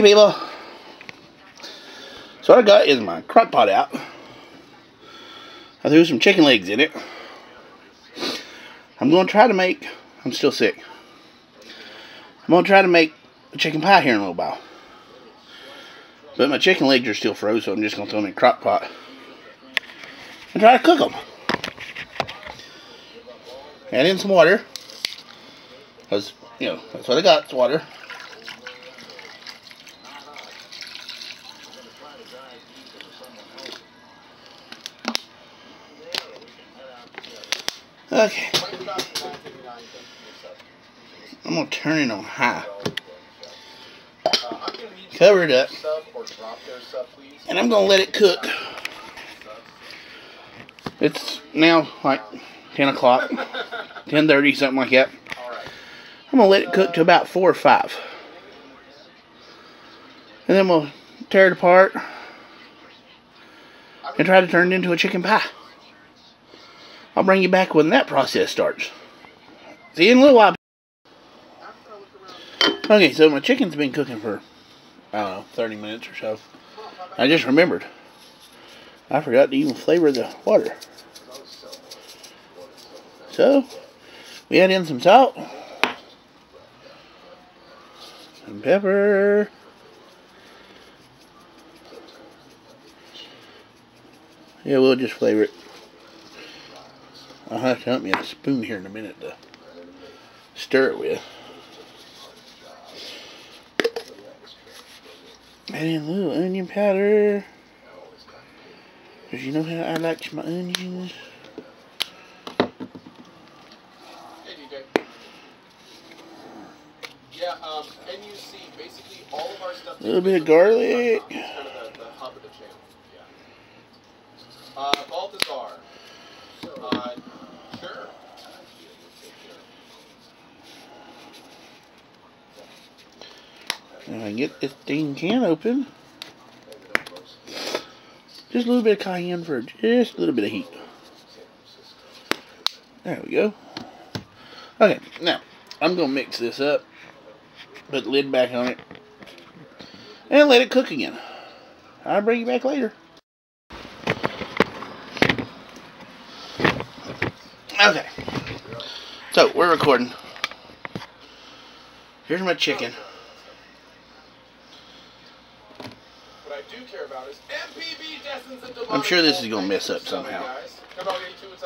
Hey people. So what I got is my crock pot out. I threw some chicken legs in it. I'm going to try to make, I'm still sick. I'm going to try to make a chicken pie here in a little while. But my chicken legs are still frozen, so I'm just going to throw them in a crock pot. And try to cook them. Add in some water. Because, you know, that's what I got, it's water. Okay. I'm gonna turn it on high. Cover it up. And I'm gonna let it cook. It's now like 10 o'clock, 10.30, something like that. I'm gonna let it cook to about 4 or 5. And then we'll tear it apart and try to turn it into a chicken pie. I'll bring you back when that process starts. See you in a little while. Okay, so my chicken's been cooking for, I don't know, 30 minutes or so. I just remembered. I forgot to even flavor the water. So, we add in some salt. Some pepper. Yeah, we'll just flavor it. I'll have to help me a spoon here in a minute to stir it with. Add in a little onion powder. Cause you know how I like my onions. Yeah, um, NUC, basically all of our stuff. A little bit of garlic. Kind of the, the hub of the channel. Yeah. Uh, Baltazar. Uh, sure. And I get this dang can open. Just a little bit of cayenne for just a little bit of heat. There we go. Okay, now I'm gonna mix this up, put the lid back on it, and let it cook again. I'll bring you back later. Okay, so we're recording. Here's my chicken. What I do care about is MPB Destins and I'm sure this is gonna mess up somehow.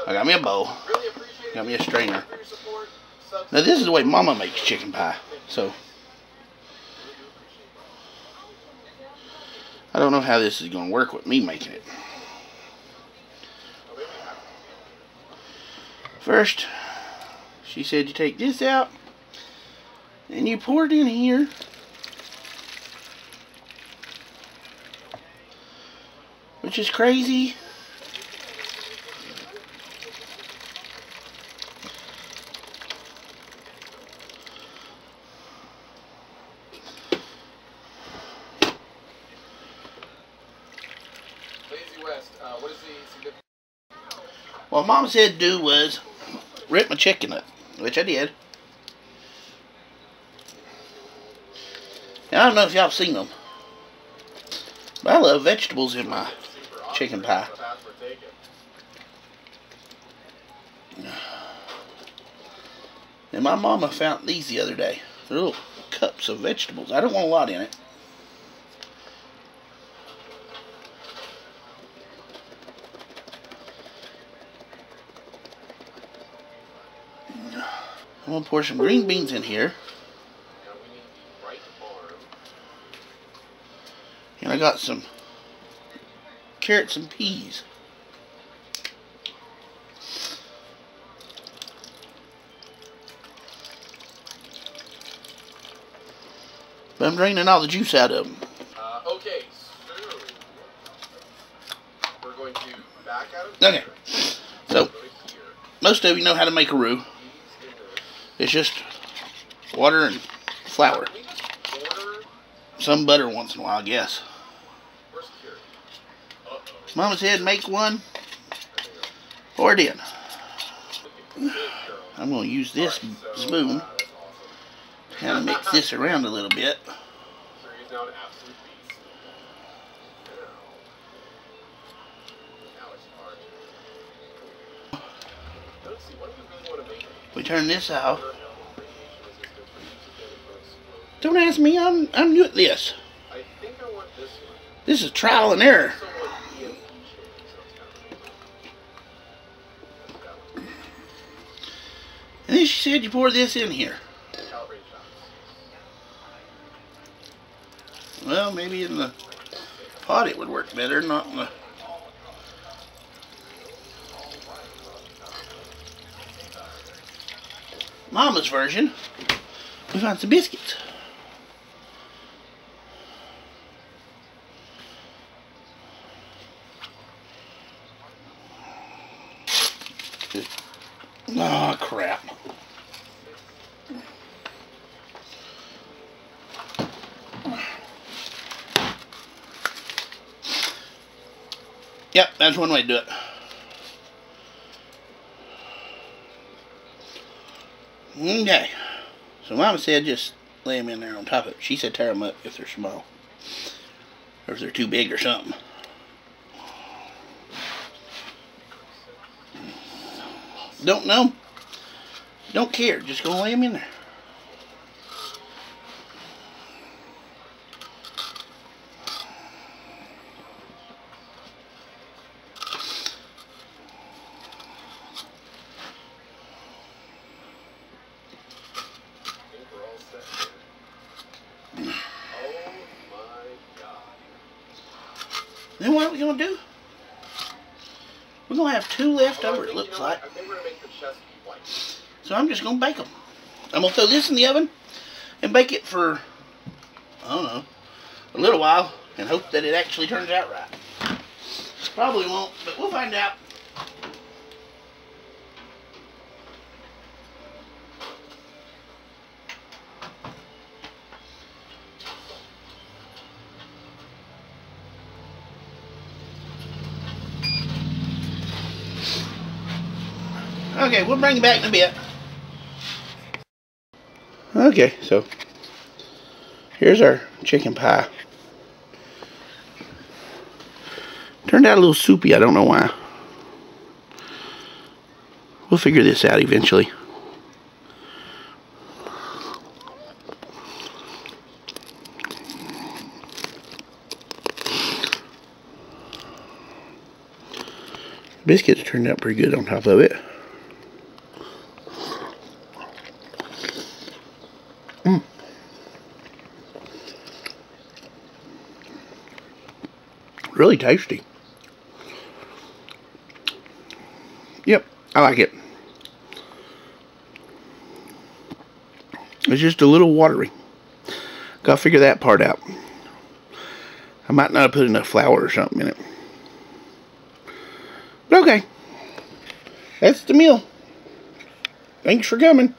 I got me a bowl. Really. Got me a strainer. For your support. Subs- Now this is the way Mama makes chicken pie. So I don't know how this is going to work with me making it. First, she said you take this out and you pour it in here. Which is crazy. Uh, what is the significance? What Mom said do was rip my chicken up, which I did. And I don't know if y'all have seen them, but I love vegetables in my chicken pie. And my mama found these the other day. They're little cups of vegetables. I don't want a lot in it. I'm gonna pour some green beans in here. And I got some carrots and peas. But I'm draining all the juice out of them. Uh, okay, so we're going to back out of Okay. So, Go to here. most of you know how to make a roux. It's just water and flour. We just order. Some butter once in a while, I guess. Security? Said make one. It in. I'm going to use this spoon. Kind of mix this around a little bit. We turn this off. Don't ask me. I'm I'm new at this. This is trial and error. And then she said you pour this in here. Well, maybe in the pot it would work better, not in the. Mama's version. We found some biscuits. Yep, that's one way to do it. Okay. So Mama said just lay them in there on top of it. She said tear them up if they're small. Or if they're too big or something. Don't know. Don't care. Just gonna lay them in there. I think we're all set here. Oh my god. We gonna do? We're gonna have two left over, it looks like. So I'm just gonna bake them. I'm gonna throw this in the oven and bake it for I don't know a little while and hope that it actually turns out right. Probably won't, but we'll find out. Okay, we'll bring you back in a bit. Okay, so here's our chicken pie. Turned out a little soupy, I don't know why. We'll figure this out eventually. Biscuits turned out pretty good on top of it. Really tasty. Yep, I like it. It's just a little watery. Gotta figure that part out. I might not have put enough flour or something in it. But okay. That's the meal. Thanks for coming.